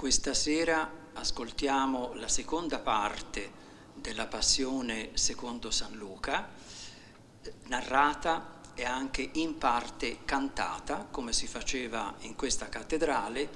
Questa sera ascoltiamo la seconda parte della Passione secondo San Luca, narrata e anche in parte cantata, come si faceva in questa cattedrale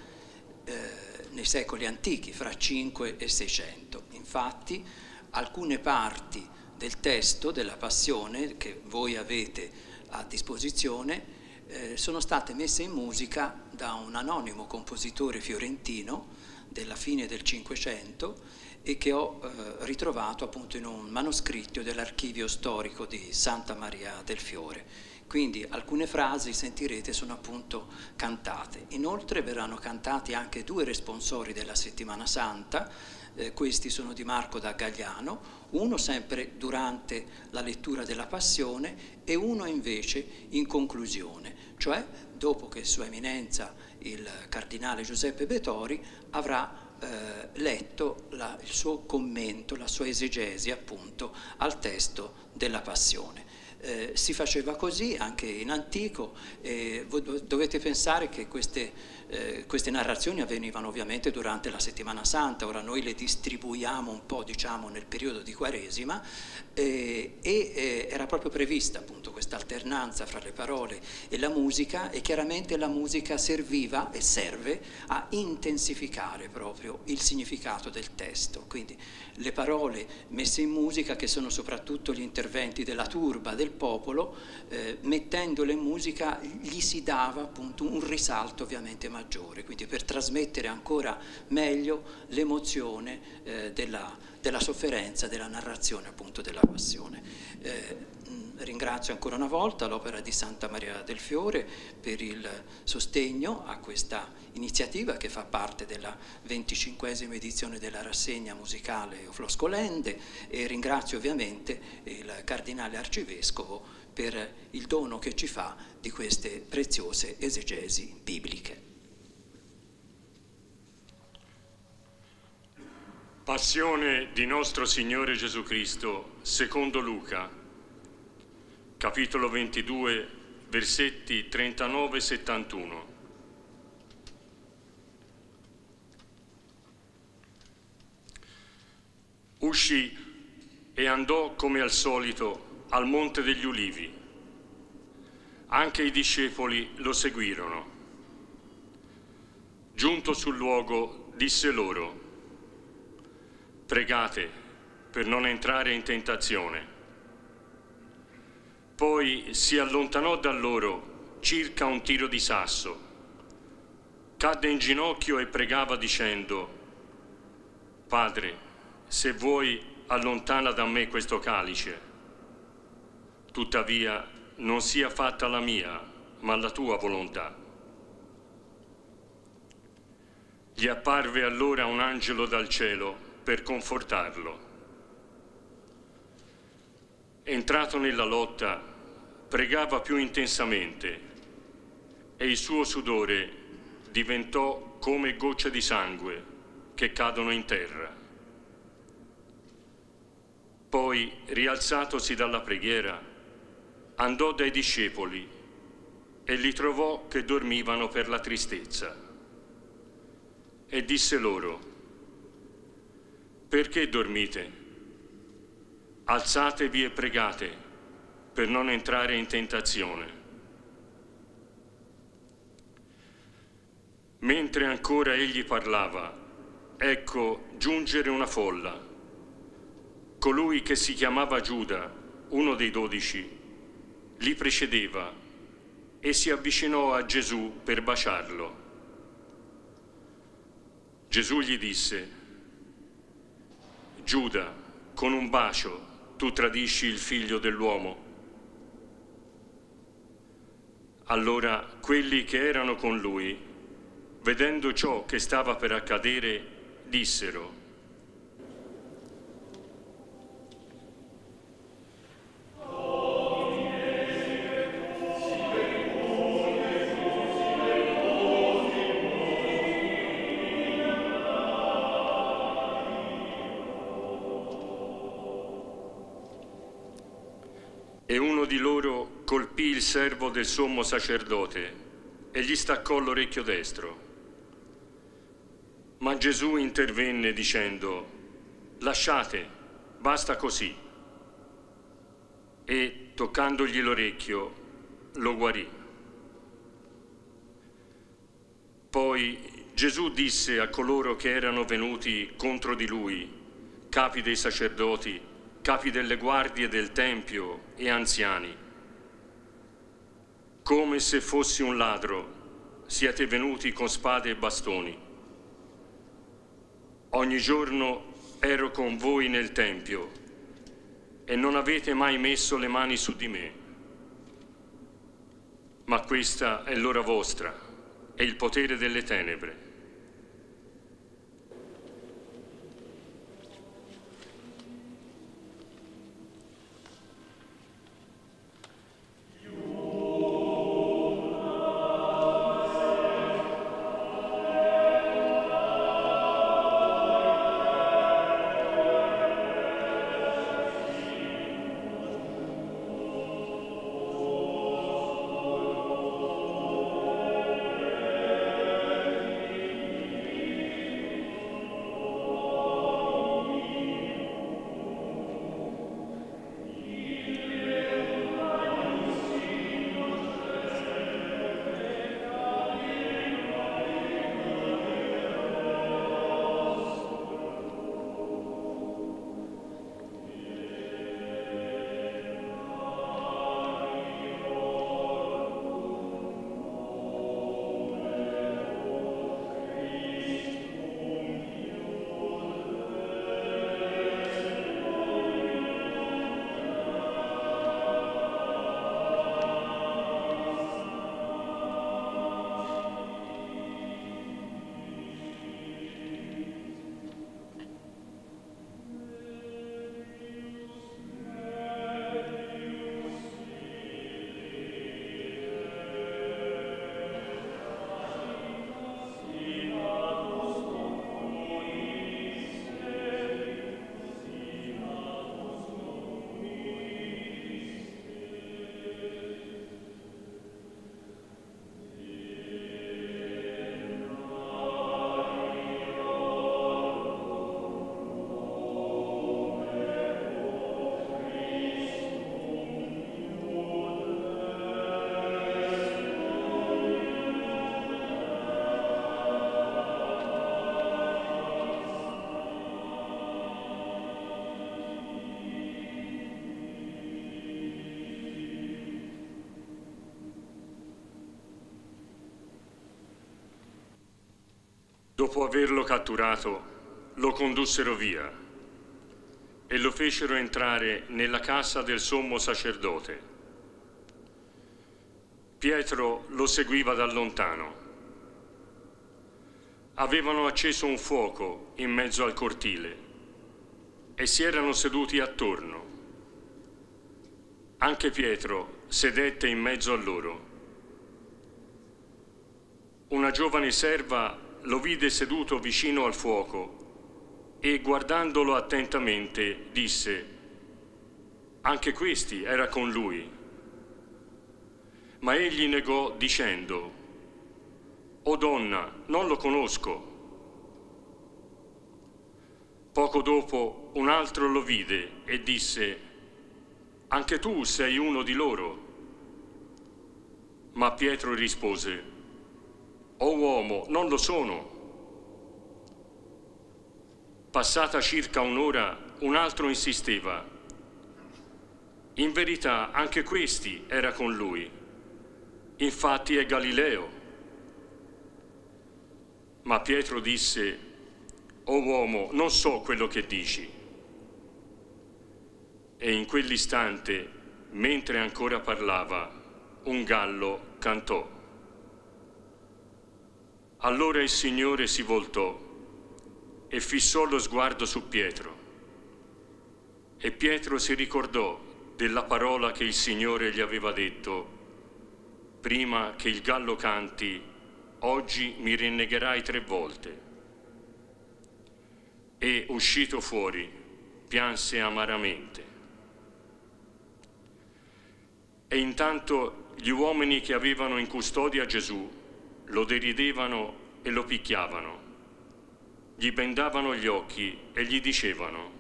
eh, nei secoli antichi, fra 5 e 600. Infatti, alcune parti del testo della Passione che voi avete a disposizione eh, sono state messe in musica da un anonimo compositore fiorentino della fine del Cinquecento e che ho eh, ritrovato appunto in un manoscritto dell'archivio storico di Santa Maria del Fiore. Quindi alcune frasi, sentirete, sono appunto cantate. Inoltre verranno cantati anche due responsori della Settimana Santa, eh, questi sono di Marco da Gagliano, uno sempre durante la lettura della Passione e uno invece in conclusione, cioè dopo che Sua Eminenza il Cardinale Giuseppe Betori avrà eh, letto la, il suo commento, la sua esegesi appunto al testo della Passione. Eh, si faceva così anche in antico e dovete pensare che queste, eh, queste, narrazioni avvenivano ovviamente durante la settimana santa, ora noi le distribuiamo un po' diciamo nel periodo di Quaresima eh, e eh, era proprio prevista appunto questa alternanza fra le parole e la musica e chiaramente la musica serviva e serve a intensificare proprio il significato del testo, quindi le parole messe in musica che sono soprattutto gli interventi della turba, del popolo, eh, mettendole in musica gli si dava appunto un risalto ovviamente maggiore, quindi per trasmettere ancora meglio l'emozione eh, della, della, sofferenza, della narrazione appunto della passione. Eh, ringrazio ancora una volta l'Opera di Santa Maria del Fiore per il sostegno a questa iniziativa che fa parte della 25esima edizione della rassegna musicale Floscolende e ringrazio ovviamente il Cardinale Arcivescovo per il dono che ci fa di queste preziose esegesi bibliche. Passione di nostro Signore Gesù Cristo, secondo Luca capitolo 22, versetti 39 e 71. Uscì e andò come al solito al Monte degli Ulivi. Anche i discepoli lo seguirono. Giunto sul luogo, disse loro, pregate per non entrare in tentazione. Poi si allontanò da loro circa un tiro di sasso, cadde in ginocchio e pregava dicendo, Padre, se vuoi allontana da me questo calice, tuttavia non sia fatta la mia, ma la tua volontà. Gli apparve allora un angelo dal cielo per confortarlo. Entrato nella lotta, pregava più intensamente e il suo sudore diventò come gocce di sangue che cadono in terra. Poi, rialzatosi dalla preghiera, andò dai discepoli e li trovò che dormivano per la tristezza. E disse loro, perché dormite? Alzatevi e pregate per non entrare in tentazione. Mentre ancora egli parlava, ecco giungere una folla. Colui che si chiamava Giuda, uno dei dodici, li precedeva e si avvicinò a Gesù per baciarlo. Gesù gli disse, Giuda, con un bacio tu tradisci il figlio dell'uomo. Allora quelli che erano con lui, vedendo ciò che stava per accadere, dissero, colpì il servo del sommo sacerdote e gli staccò l'orecchio destro. Ma Gesù intervenne dicendo, lasciate, basta così. E toccandogli l'orecchio, lo guarì. Poi Gesù disse a coloro che erano venuti contro di lui, capi dei sacerdoti, capi delle guardie del Tempio e anziani, come se fossi un ladro, siete venuti con spade e bastoni. Ogni giorno ero con voi nel Tempio e non avete mai messo le mani su di me. Ma questa è l'ora vostra e il potere delle tenebre. Dopo averlo catturato, lo condussero via e lo fecero entrare nella casa del sommo sacerdote. Pietro lo seguiva da lontano. Avevano acceso un fuoco in mezzo al cortile e si erano seduti attorno. Anche Pietro sedette in mezzo a loro. Una giovane serva lo vide seduto vicino al fuoco e guardandolo attentamente disse, anche questi era con lui. Ma egli negò dicendo, O donna, non lo conosco. Poco dopo un altro lo vide e disse, Anche tu sei uno di loro. Ma Pietro rispose, o uomo, non lo sono. Passata circa un'ora, un altro insisteva. In verità anche questi era con lui. Infatti è Galileo. Ma Pietro disse, O uomo, non so quello che dici. E in quell'istante, mentre ancora parlava, un gallo cantò. Allora il Signore si voltò e fissò lo sguardo su Pietro. E Pietro si ricordò della parola che il Signore gli aveva detto, prima che il gallo canti, oggi mi rinnegherai tre volte. E uscito fuori, pianse amaramente. E intanto gli uomini che avevano in custodia Gesù lo deridevano e lo picchiavano. gli bendavano gli occhi e gli dicevano,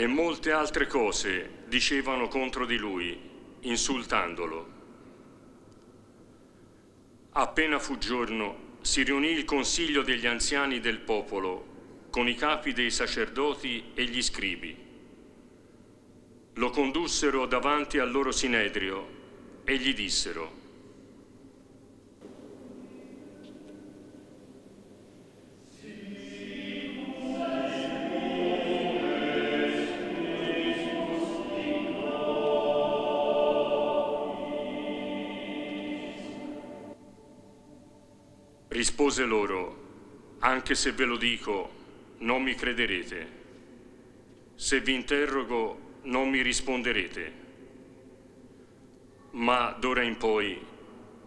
E molte altre cose dicevano contro di lui, insultandolo. Appena fu giorno, si riunì il consiglio degli anziani del popolo con i capi dei sacerdoti e gli scribi. Lo condussero davanti al loro sinedrio e gli dissero, Rispose loro, anche se ve lo dico, non mi crederete. Se vi interrogo, non mi risponderete. Ma d'ora in poi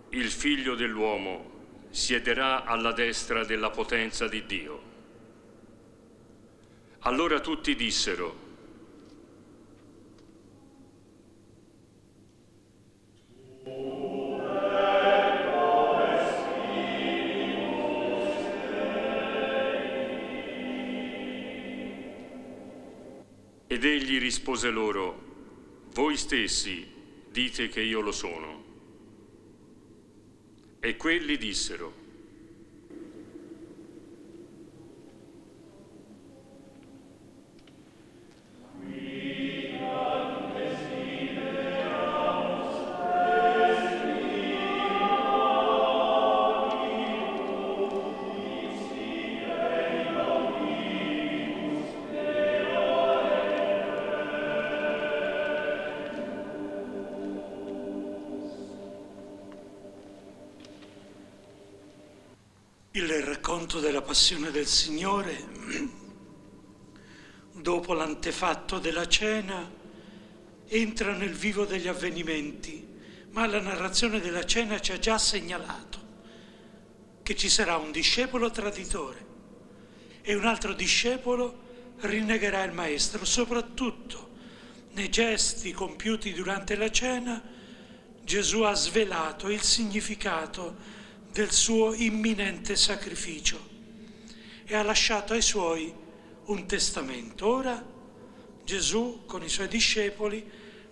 il figlio dell'uomo siederà alla destra della potenza di Dio. Allora tutti dissero, Ed egli rispose loro, voi stessi dite che io lo sono. E quelli dissero, racconto della passione del Signore, dopo l'antefatto della cena, entra nel vivo degli avvenimenti, ma la narrazione della cena ci ha già segnalato che ci sarà un discepolo traditore e un altro discepolo rinnegherà il Maestro, soprattutto nei gesti compiuti durante la cena Gesù ha svelato il significato del suo imminente sacrificio e ha lasciato ai suoi un testamento. Ora Gesù con i suoi discepoli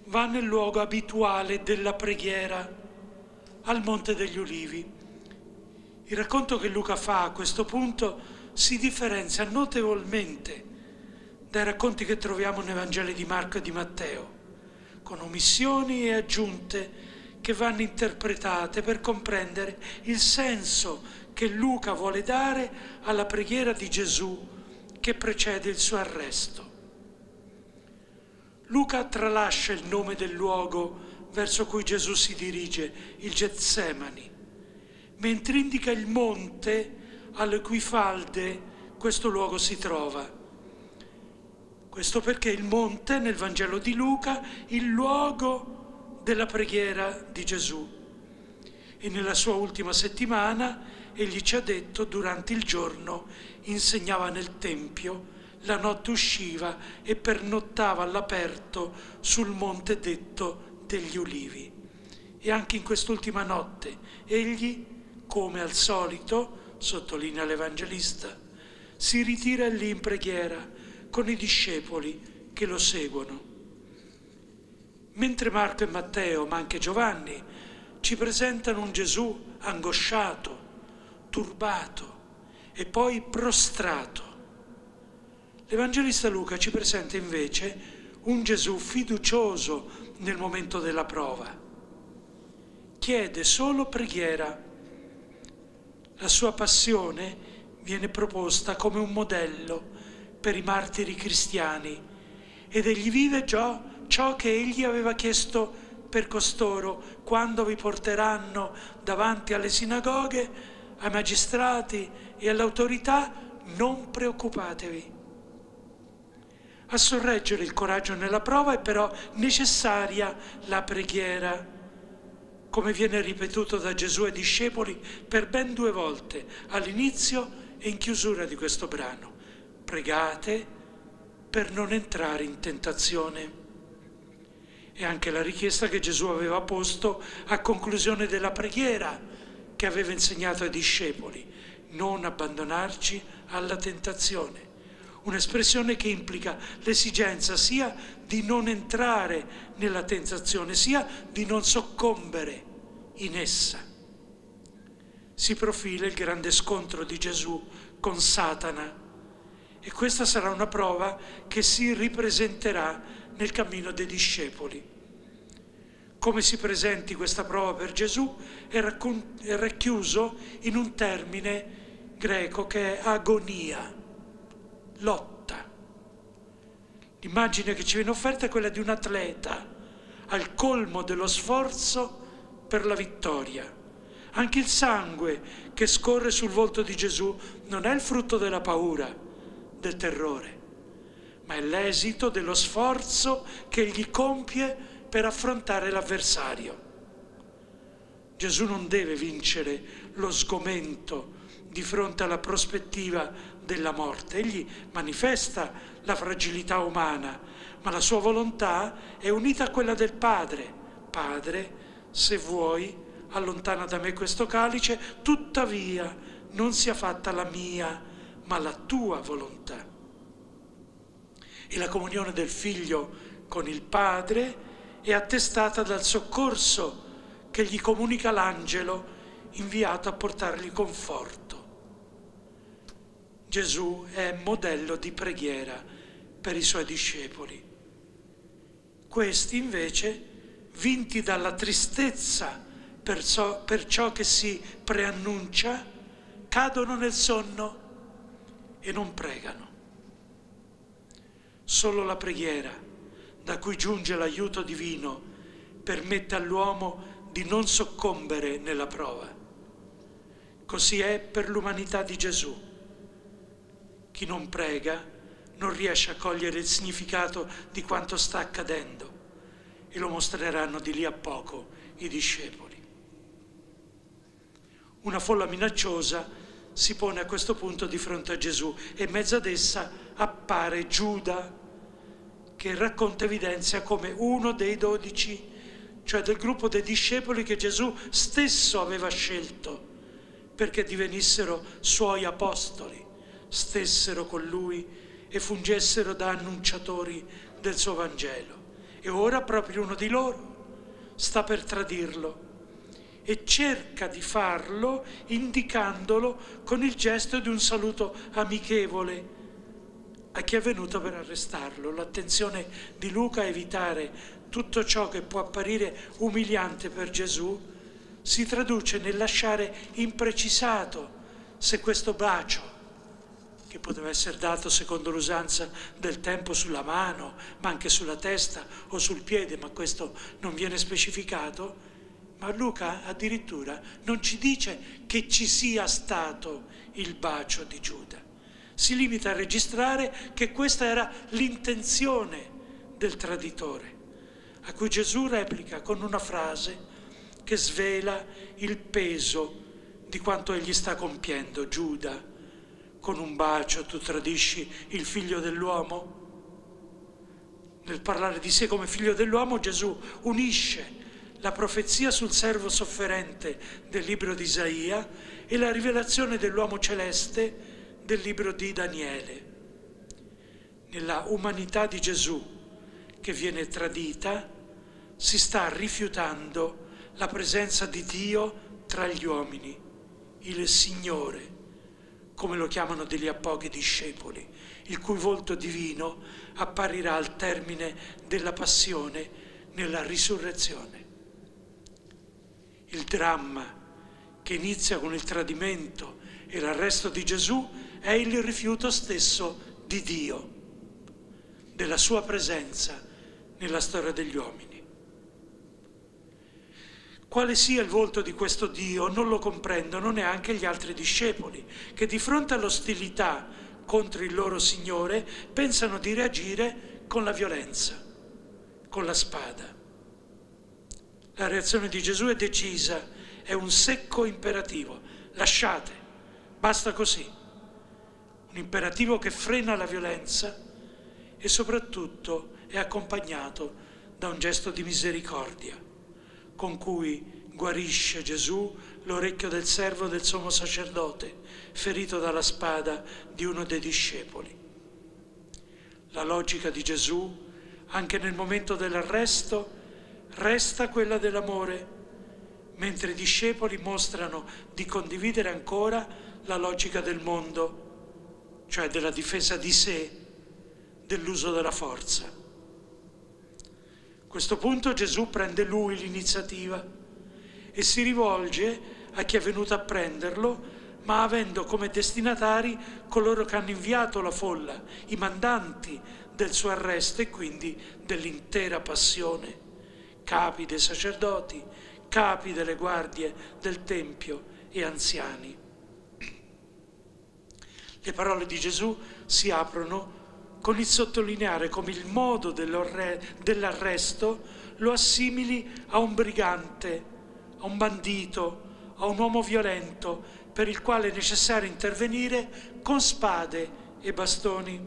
va nel luogo abituale della preghiera, al Monte degli Ulivi. Il racconto che Luca fa a questo punto si differenzia notevolmente dai racconti che troviamo nei Vangeli di Marco e di Matteo, con omissioni e aggiunte che vanno interpretate per comprendere il senso che Luca vuole dare alla preghiera di Gesù che precede il suo arresto. Luca tralascia il nome del luogo verso cui Gesù si dirige, il Getsemani, mentre indica il monte alle cui falde questo luogo si trova. Questo perché il monte nel Vangelo di Luca, il luogo della preghiera di Gesù. E nella sua ultima settimana egli ci ha detto durante il giorno insegnava nel Tempio, la notte usciva e pernottava all'aperto sul monte detto degli ulivi. E anche in quest'ultima notte egli, come al solito, sottolinea l'Evangelista, si ritira lì in preghiera con i discepoli che lo seguono. Mentre Marco e Matteo, ma anche Giovanni, ci presentano un Gesù angosciato, turbato e poi prostrato. L'Evangelista Luca ci presenta invece un Gesù fiducioso nel momento della prova. Chiede solo preghiera. La sua passione viene proposta come un modello per i martiri cristiani ed egli vive già ciò che egli aveva chiesto per costoro quando vi porteranno davanti alle sinagoghe, ai magistrati e all'autorità, non preoccupatevi. A sorreggere il coraggio nella prova è però necessaria la preghiera, come viene ripetuto da Gesù ai discepoli per ben due volte, all'inizio E in chiusura di questo brano, pregate per non entrare in tentazione. E anche la richiesta che Gesù aveva posto a conclusione della preghiera che aveva insegnato ai discepoli, non abbandonarci alla tentazione. Un'espressione che implica l'esigenza sia di non entrare nella tentazione, sia di non soccombere in essa si profila il grande scontro di Gesù con Satana e questa sarà una prova che si ripresenterà nel cammino dei discepoli. Come si presenti questa prova per Gesù è racchiuso in un termine greco che è agonia, lotta. L'immagine che ci viene offerta è quella di un atleta al colmo dello sforzo per la vittoria anche il sangue che scorre sul volto di Gesù non è il frutto della paura, del terrore, ma è l'esito dello sforzo che egli compie per affrontare l'avversario. Gesù non deve vincere lo sgomento di fronte alla prospettiva della morte. Egli manifesta la fragilità umana, ma la sua volontà è unita a quella del Padre. Padre, se vuoi, allontana da me questo calice, tuttavia non sia fatta la mia, ma la tua volontà. E la comunione del figlio con il Padre è attestata dal soccorso che gli comunica l'angelo inviato a portargli conforto. Gesù è modello di preghiera per i suoi discepoli. Questi invece, vinti dalla tristezza per ciò, per ciò che si preannuncia, cadono nel sonno e non pregano. Solo la preghiera, da cui giunge l'aiuto divino, permette all'uomo di non soccombere nella prova. Così è per l'umanità di Gesù. Chi non prega non riesce a cogliere il significato di quanto sta accadendo e lo mostreranno di lì a poco i discepoli. Una folla minacciosa si pone a questo punto di fronte a Gesù e in mezzo ad essa appare Giuda che racconta evidenzia come uno dei dodici, cioè del gruppo dei discepoli che Gesù stesso aveva scelto perché divenissero suoi apostoli, stessero con lui e fungessero da annunciatori del suo Vangelo. E ora proprio uno di loro sta per tradirlo e cerca di farlo indicandolo con il gesto di un saluto amichevole a chi è venuto per arrestarlo. L'attenzione di Luca a evitare tutto ciò che può apparire umiliante per Gesù si traduce nel lasciare imprecisato se questo bacio, che poteva essere dato secondo l'usanza del tempo sulla mano, ma anche sulla testa o sul piede, ma questo non viene specificato, ma Luca addirittura non ci dice che ci sia stato il bacio di Giuda. Si limita a registrare che questa era l'intenzione del traditore, a cui Gesù replica con una frase che svela il peso di quanto egli sta compiendo. Giuda, con un bacio tu tradisci il figlio dell'uomo? Nel parlare di sé come figlio dell'uomo Gesù unisce la profezia sul servo sofferente del libro di Isaia e la rivelazione dell'uomo celeste del libro di Daniele. Nella umanità di Gesù che viene tradita, si sta rifiutando la presenza di Dio tra gli uomini, il Signore, come lo chiamano degli appochi discepoli, il cui volto divino apparirà al termine della passione nella risurrezione il dramma che inizia con il tradimento e l'arresto di Gesù è il rifiuto stesso di Dio, della sua presenza nella storia degli uomini. Quale sia il volto di questo Dio non lo comprendono neanche gli altri discepoli, che di fronte all'ostilità contro il loro Signore pensano di reagire con la violenza, con la spada. La reazione di Gesù è decisa, è un secco imperativo. Lasciate, basta così. Un imperativo che frena la violenza e soprattutto è accompagnato da un gesto di misericordia con cui guarisce Gesù l'orecchio del servo del sommo sacerdote ferito dalla spada di uno dei discepoli. La logica di Gesù, anche nel momento dell'arresto, resta quella dell'amore, mentre i discepoli mostrano di condividere ancora la logica del mondo, cioè della difesa di sé, dell'uso della forza. A questo punto Gesù prende lui l'iniziativa e si rivolge a chi è venuto a prenderlo, ma avendo come destinatari coloro che hanno inviato la folla, i mandanti del suo arresto e quindi dell'intera passione, capi dei sacerdoti, capi delle guardie del Tempio e anziani. Le parole di Gesù si aprono con il sottolineare come il modo dell'arresto lo assimili a un brigante, a un bandito, a un uomo violento per il quale è necessario intervenire con spade e bastoni.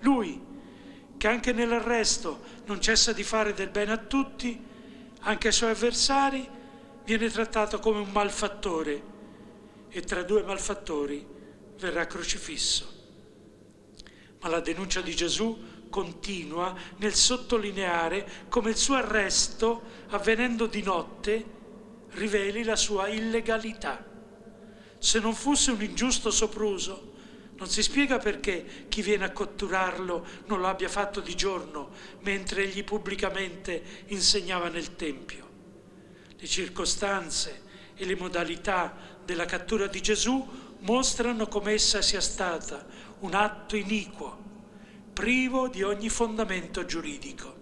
Lui, che anche nell'arresto non cessa di fare del bene a tutti, anche ai suoi avversari, viene trattato come un malfattore e tra due malfattori verrà crocifisso. Ma la denuncia di Gesù continua nel sottolineare come il suo arresto, avvenendo di notte, riveli la sua illegalità. Se non fosse un ingiusto sopruso, non si spiega perché chi viene a catturarlo non lo abbia fatto di giorno, mentre egli pubblicamente insegnava nel Tempio. Le circostanze e le modalità della cattura di Gesù mostrano come essa sia stata un atto iniquo, privo di ogni fondamento giuridico.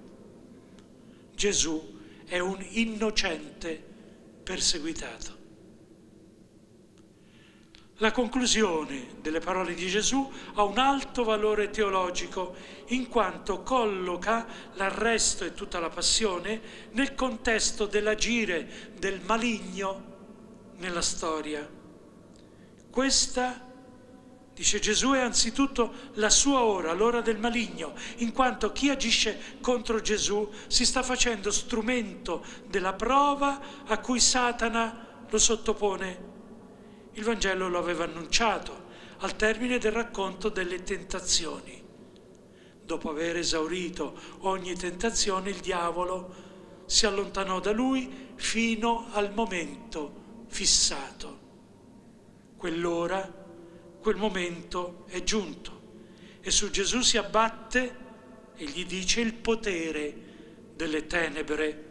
Gesù è un innocente perseguitato. La conclusione delle parole di Gesù ha un alto valore teologico in quanto colloca l'arresto e tutta la passione nel contesto dell'agire del maligno nella storia. Questa Dice Gesù è anzitutto la sua ora, l'ora del maligno, in quanto chi agisce contro Gesù si sta facendo strumento della prova a cui Satana lo sottopone. Il Vangelo lo aveva annunciato al termine del racconto delle tentazioni. Dopo aver esaurito ogni tentazione, il diavolo si allontanò da lui fino al momento fissato. Quell'ora quel momento è giunto e su Gesù si abbatte e gli dice il potere delle tenebre.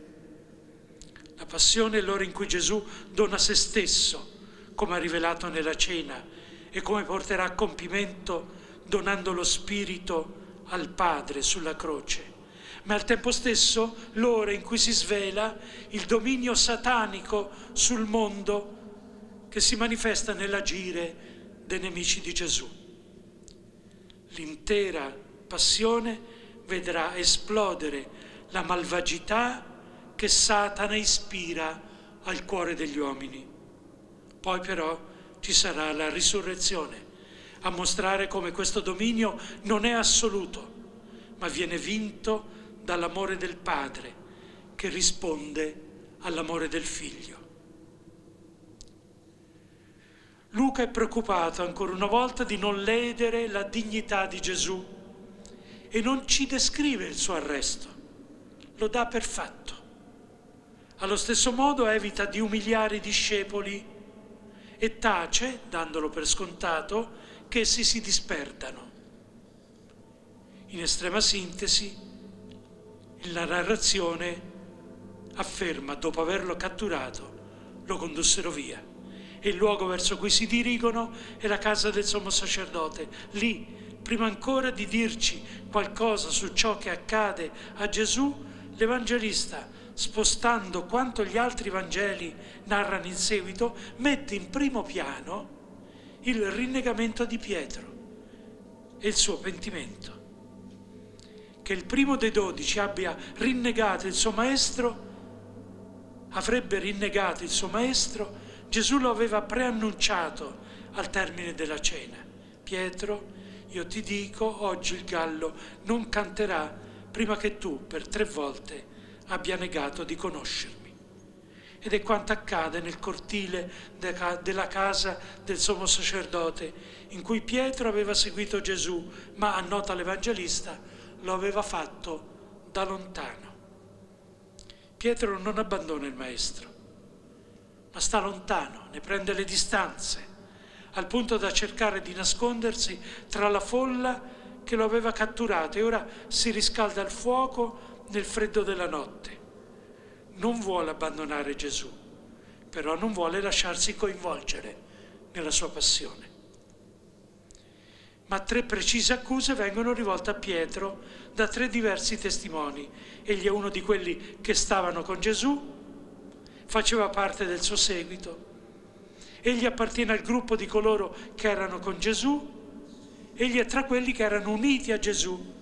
La passione è l'ora in cui Gesù dona se stesso, come ha rivelato nella cena, e come porterà a compimento donando lo Spirito al Padre sulla croce. Ma al tempo stesso l'ora in cui si svela il dominio satanico sul mondo che si manifesta nell'agire dei nemici di Gesù. L'intera passione vedrà esplodere la malvagità che Satana ispira al cuore degli uomini. Poi però ci sarà la risurrezione a mostrare come questo dominio non è assoluto, ma viene vinto dall'amore del Padre che risponde all'amore del Figlio. Luca è preoccupato ancora una volta di non ledere la dignità di Gesù e non ci descrive il suo arresto, lo dà per fatto. Allo stesso modo evita di umiliare i discepoli e tace, dandolo per scontato, che essi si disperdano. In estrema sintesi, la narrazione afferma, dopo averlo catturato, lo condussero via il luogo verso cui si dirigono è la casa del sommo sacerdote. Lì, prima ancora di dirci qualcosa su ciò che accade a Gesù, l'Evangelista, spostando quanto gli altri Vangeli narrano in seguito, mette in primo piano il rinnegamento di Pietro e il suo pentimento. Che il primo dei dodici abbia rinnegato il suo maestro, avrebbe rinnegato il suo maestro Gesù lo aveva preannunciato al termine della cena. Pietro, io ti dico, oggi il gallo non canterà prima che tu per tre volte abbia negato di conoscermi. Ed è quanto accade nel cortile della casa del sommo sacerdote, in cui Pietro aveva seguito Gesù, ma annota l'Evangelista, lo aveva fatto da lontano. Pietro non abbandona il Maestro, ma sta lontano, ne prende le distanze, al punto da cercare di nascondersi tra la folla che lo aveva catturato e ora si riscalda al fuoco nel freddo della notte. Non vuole abbandonare Gesù, però non vuole lasciarsi coinvolgere nella sua passione. Ma tre precise accuse vengono rivolte a Pietro da tre diversi testimoni. Egli è uno di quelli che stavano con Gesù, faceva parte del suo seguito, egli appartiene al gruppo di coloro che erano con Gesù, egli è tra quelli che erano uniti a Gesù,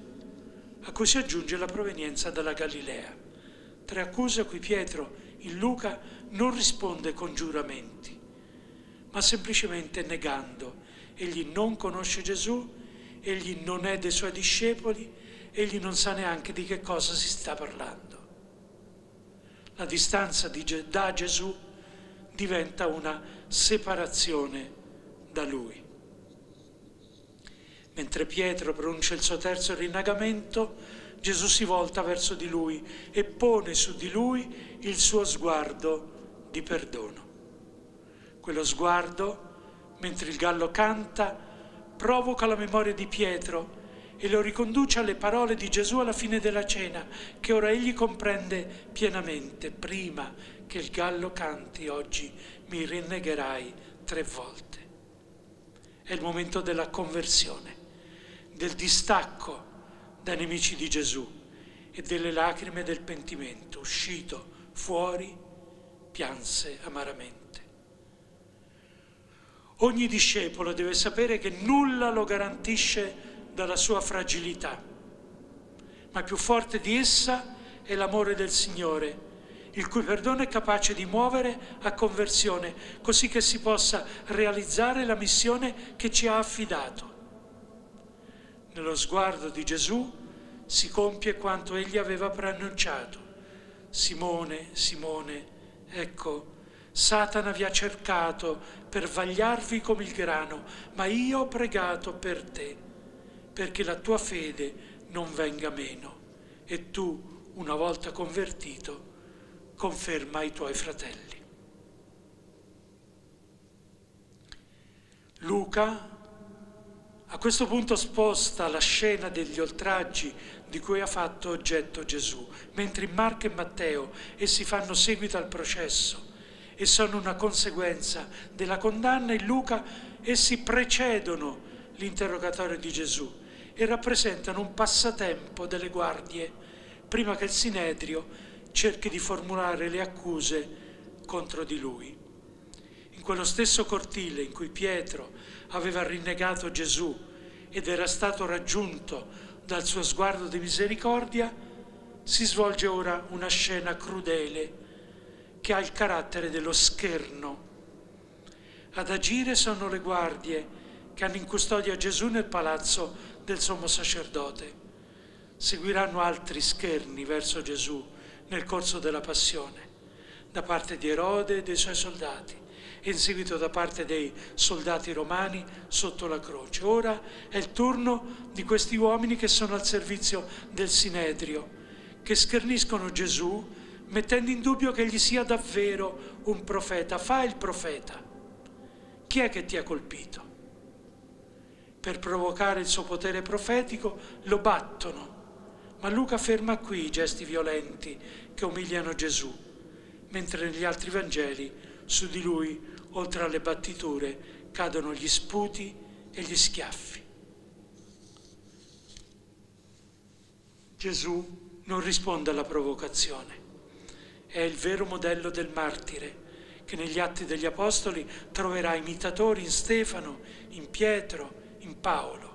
a cui si aggiunge la provenienza dalla Galilea. Tre accuse a cui Pietro in Luca non risponde con giuramenti, ma semplicemente negando. Egli non conosce Gesù, egli non è dei suoi discepoli, egli non sa neanche di che cosa si sta parlando. La distanza da Gesù diventa una separazione da Lui. Mentre Pietro pronuncia il suo terzo rinnegamento, Gesù si volta verso di lui e pone su di lui il suo sguardo di perdono. Quello sguardo, mentre il gallo canta, provoca la memoria di Pietro e lo riconduce alle parole di Gesù alla fine della cena, che ora egli comprende pienamente. Prima che il gallo canti oggi mi rinnegherai tre volte. È il momento della conversione, del distacco dai nemici di Gesù e delle lacrime del pentimento. Uscito fuori, pianse amaramente. Ogni discepolo deve sapere che nulla lo garantisce dalla sua fragilità, ma più forte di essa è l'amore del Signore, il cui perdono è capace di muovere a conversione, così che si possa realizzare la missione che ci ha affidato. Nello sguardo di Gesù si compie quanto egli aveva preannunciato. Simone, Simone, ecco, Satana vi ha cercato per vagliarvi come il grano, ma io ho pregato per te perché la tua fede non venga meno e tu, una volta convertito, conferma ai tuoi fratelli. Luca a questo punto sposta la scena degli oltraggi di cui ha fatto oggetto Gesù, mentre Marco e Matteo essi fanno seguito al processo e sono una conseguenza della condanna, in Luca essi precedono l'interrogatorio di Gesù e rappresentano un passatempo delle guardie prima che il Sinedrio cerchi di formulare le accuse contro di lui. In quello stesso cortile in cui Pietro aveva rinnegato Gesù ed era stato raggiunto dal suo sguardo di misericordia, si svolge ora una scena crudele che ha il carattere dello scherno. Ad agire sono le guardie che hanno in custodia Gesù nel palazzo del sommo sacerdote. Seguiranno altri scherni verso Gesù nel corso della passione, da parte di Erode e dei suoi soldati, e in seguito da parte dei soldati romani sotto la croce. Ora è il turno di questi uomini che sono al servizio del Sinedrio, che scherniscono Gesù mettendo in dubbio che egli sia davvero un profeta. Fa il profeta. Chi è che ti ha colpito? Per provocare il suo potere profetico, lo battono. Ma Luca ferma qui i gesti violenti che umiliano Gesù, mentre negli altri Vangeli su di lui, oltre alle battiture, cadono gli sputi e gli schiaffi. Gesù non risponde alla provocazione. È il vero modello del martire che negli atti degli Apostoli troverà imitatori in Stefano, in Pietro, in Paolo.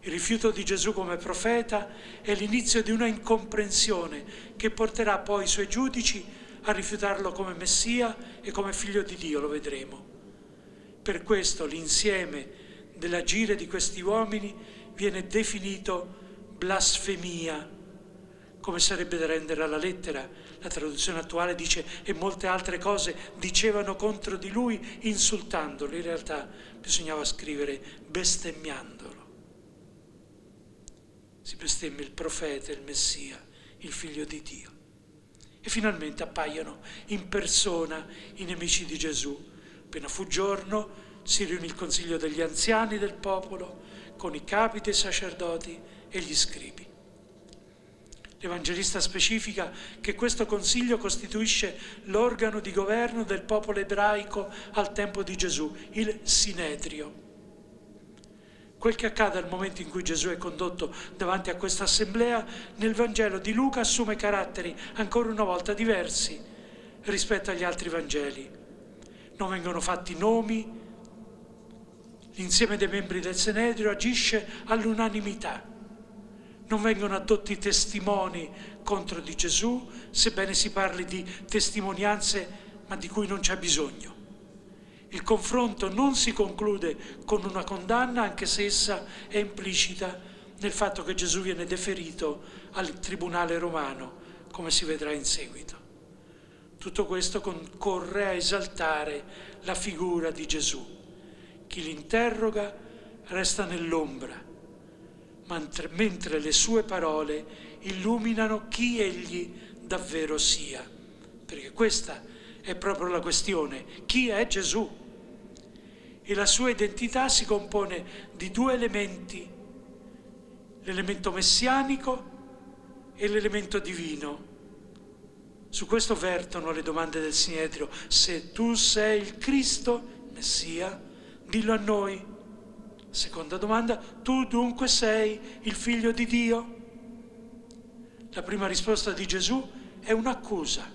Il rifiuto di Gesù come profeta è l'inizio di una incomprensione che porterà poi i suoi giudici a rifiutarlo come Messia e come figlio di Dio, lo vedremo. Per questo l'insieme dell'agire di questi uomini viene definito blasfemia, come sarebbe da rendere alla lettera. La traduzione attuale dice e molte altre cose dicevano contro di lui insultandolo. In realtà bisognava scrivere bestemmiandolo. Si bestemmia il profeta, il Messia, il figlio di Dio. E finalmente appaiono in persona i nemici di Gesù. Appena fu giorno, si riunì il consiglio degli anziani del popolo con i capi dei sacerdoti e gli scribi. L'Evangelista specifica che questo consiglio costituisce l'organo di governo del popolo ebraico al tempo di Gesù, il Sinedrio. Quel che accade al momento in cui Gesù è condotto davanti a questa assemblea, nel Vangelo di Luca assume caratteri ancora una volta diversi rispetto agli altri Vangeli. Non vengono fatti nomi, l'insieme dei membri del Senedrio agisce all'unanimità. Non vengono addotti testimoni contro di Gesù, sebbene si parli di testimonianze ma di cui non c'è bisogno. Il confronto non si conclude con una condanna, anche se essa è implicita nel fatto che Gesù viene deferito al tribunale romano, come si vedrà in seguito. Tutto questo concorre a esaltare la figura di Gesù chi li interroga resta nell'ombra, mentre le sue parole illuminano chi egli davvero sia. Perché questa è proprio la questione, chi è Gesù? E la sua identità si compone di due elementi, l'elemento messianico e l'elemento divino. Su questo vertono le domande del Sinedrio. Se tu sei il Cristo, Messia, dillo a noi. Seconda domanda, tu dunque sei il figlio di Dio? La prima risposta di Gesù è un'accusa.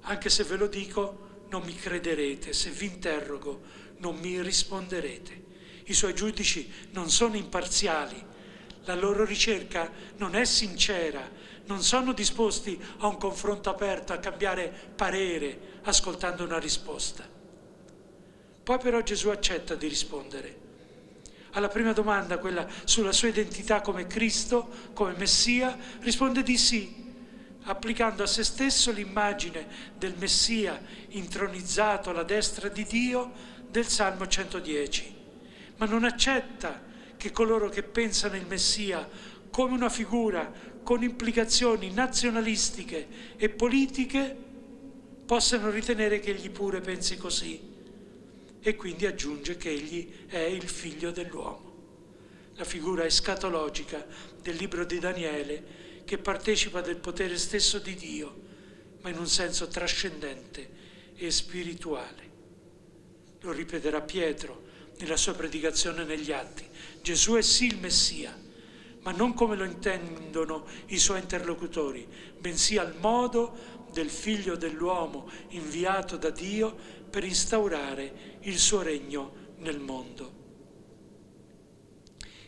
Anche se ve lo dico, non mi crederete, se vi interrogo, non mi risponderete. I suoi giudici non sono imparziali, la loro ricerca non è sincera, non sono disposti a un confronto aperto, a cambiare parere, ascoltando una risposta. Poi però Gesù accetta di rispondere. Alla prima domanda, quella sulla sua identità come Cristo, come Messia, risponde di sì, applicando a se stesso l'immagine del Messia intronizzato alla destra di Dio del Salmo 110. Ma non accetta che coloro che pensano il Messia come una figura con implicazioni nazionalistiche e politiche possano ritenere che egli pure pensi così e quindi aggiunge che egli è il figlio dell'uomo. La figura escatologica del libro di Daniele che partecipa del potere stesso di Dio, ma in un senso trascendente e spirituale. Lo ripeterà Pietro nella sua predicazione negli Atti. Gesù è sì il Messia, ma non come lo intendono i suoi interlocutori, bensì al modo del figlio dell'uomo inviato da Dio per instaurare il suo regno nel mondo.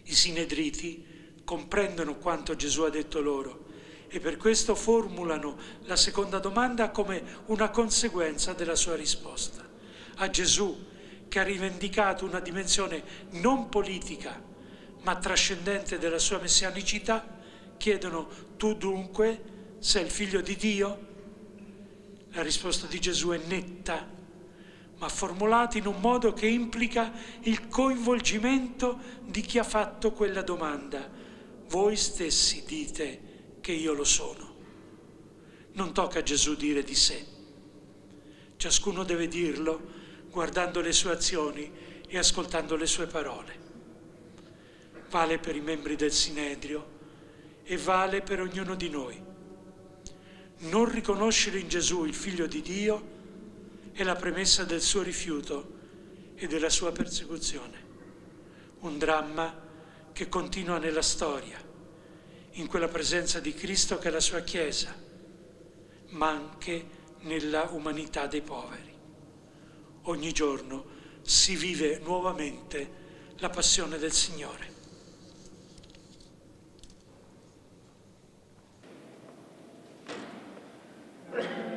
I sinedriti comprendono quanto Gesù ha detto loro e per questo formulano la seconda domanda come una conseguenza della sua risposta. A Gesù, che ha rivendicato una dimensione non politica, ma trascendente della sua messianicità, chiedono, tu dunque sei il figlio di Dio? La risposta di Gesù è netta, ma formulata in un modo che implica il coinvolgimento di chi ha fatto quella domanda. Voi stessi dite che io lo sono. Non tocca a Gesù dire di sé. Ciascuno deve dirlo guardando le sue azioni e ascoltando le sue parole. Vale per i membri del Sinedrio e vale per ognuno di noi non riconoscere in Gesù il figlio di Dio è la premessa del suo rifiuto e della sua persecuzione. Un dramma che continua nella storia, in quella presenza di Cristo che è la sua Chiesa, ma anche nella umanità dei poveri. Ogni giorno si vive nuovamente la passione del Signore. Thank